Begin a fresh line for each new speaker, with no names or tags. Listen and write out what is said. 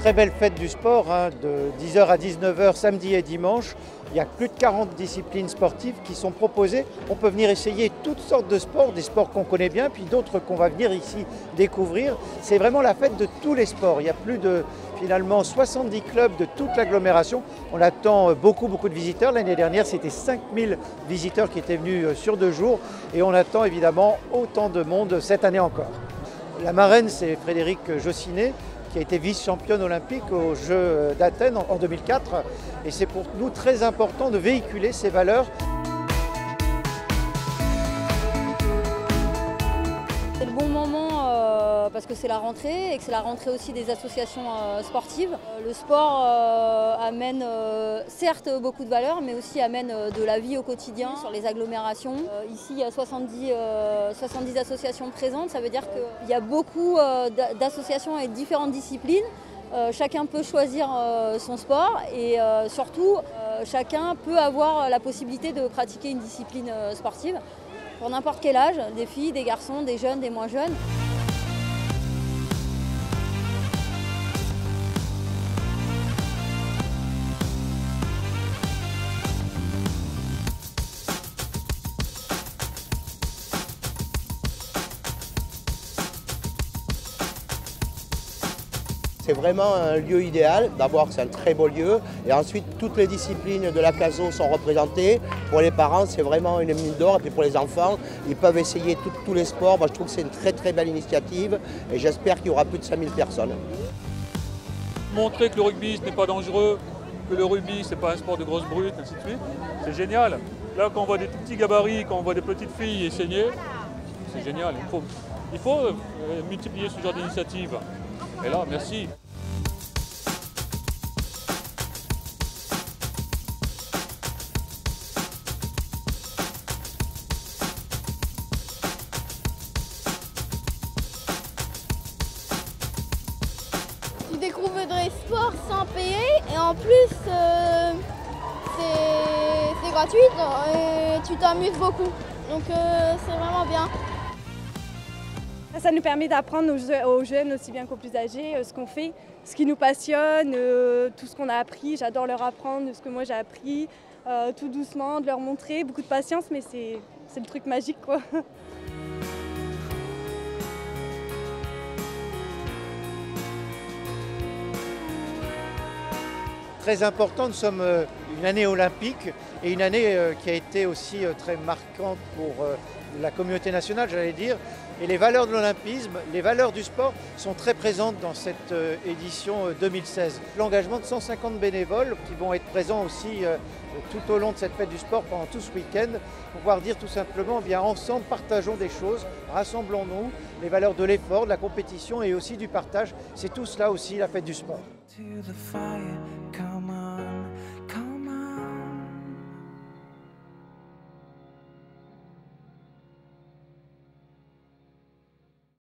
très belle fête du sport, hein, de 10h à 19h samedi et dimanche. Il y a plus de 40 disciplines sportives qui sont proposées. On peut venir essayer toutes sortes de sports, des sports qu'on connaît bien, puis d'autres qu'on va venir ici découvrir. C'est vraiment la fête de tous les sports. Il y a plus de finalement 70 clubs de toute l'agglomération. On attend beaucoup, beaucoup de visiteurs. L'année dernière, c'était 5000 visiteurs qui étaient venus euh, sur deux jours. Et on attend évidemment autant de monde cette année encore. La marraine, c'est Frédéric Jossinet, qui a été vice-championne olympique aux Jeux d'Athènes en 2004. Et c'est pour nous très important de véhiculer ces valeurs.
Parce que c'est la rentrée et que c'est la rentrée aussi des associations euh, sportives. Euh, le sport amène certes beaucoup de valeurs mais aussi amène de la vie au quotidien sur les agglomérations. ici il y a 70, 70 associations présentes, ça veut dire qu'il y a beaucoup d'associations et de différentes disciplines. chacun peut choisir son sport et surtout chacun peut avoir la possibilité de pratiquer une discipline sportive pour n'importe quel âge, des filles, des garçons, des jeunes, des moins jeunes.
C'est vraiment un lieu idéal. D'abord, c'est un très beau lieu. Et ensuite, toutes les disciplines de la CASO sont représentées. Pour les parents, c'est vraiment une mine d'or. Et puis pour les enfants, ils peuvent essayer tous les sports. Moi, je trouve que c'est une très très belle initiative. Et j'espère qu'il y aura plus de 5000 personnes.
Montrer que le rugby, ce n'est pas dangereux, que le rugby, ce n'est pas un sport de grosse brute, ainsi de suite. C'est génial. Là, quand on voit des petits gabarits, quand on voit des petites filles essayer, c'est génial. Il faut, il faut euh, multiplier ce genre d'initiative. Et là, merci.
Tu découvres des sports sans payer et en plus euh, c'est gratuit et tu t'amuses beaucoup. Donc euh, c'est vraiment bien.
Ça nous permet d'apprendre aux jeunes aussi bien qu'aux plus âgés euh, ce qu'on fait, ce qui nous passionne, tout ce qu'on a appris. J'adore leur apprendre ce que moi j'ai appris, tout doucement, de leur montrer beaucoup de patience, mais c'est le truc magique quoi.
très important. Nous sommes euh, une année olympique et une année euh, qui a été aussi euh, très marquante pour la communauté nationale, j'allais dire. Et les valeurs de l'olympisme, les valeurs du sport sont très présentes dans cette édition 2016. L'engagement de 150 bénévoles qui vont être présents aussi tout au long de cette fête du sport pendant tout ce week-end pour pouvoir dire tout simplement, bien ensemble, partageons des choses, rassemblons-nous, les valeurs de l'effort, de la compétition et aussi du partage. C'est tout cela aussi la fête du sport.